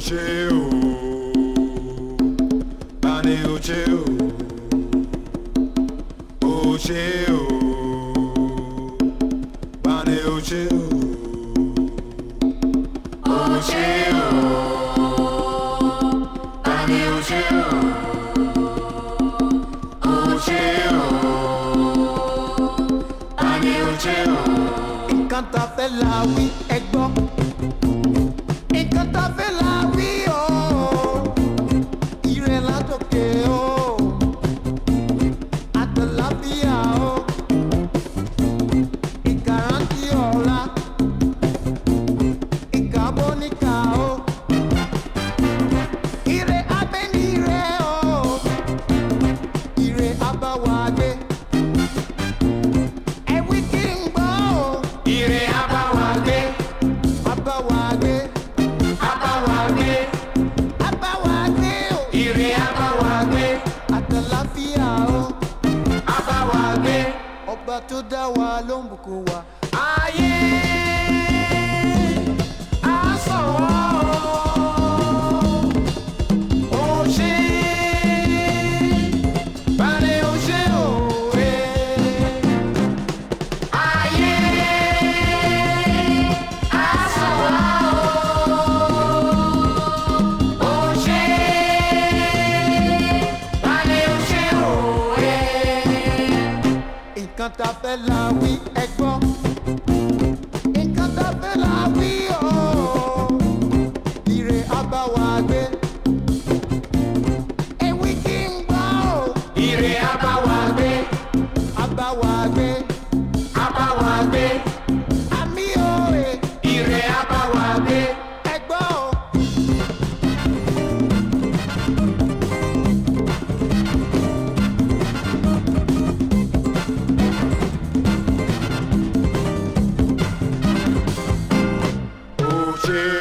ṣe o bani o ṣe o o ṣe o bani o ṣe o o ṣe la wí ẹ gbọ́. To tuda walombukuwa aye ah, yeah. quand t'appelles la oui, est bon. shit.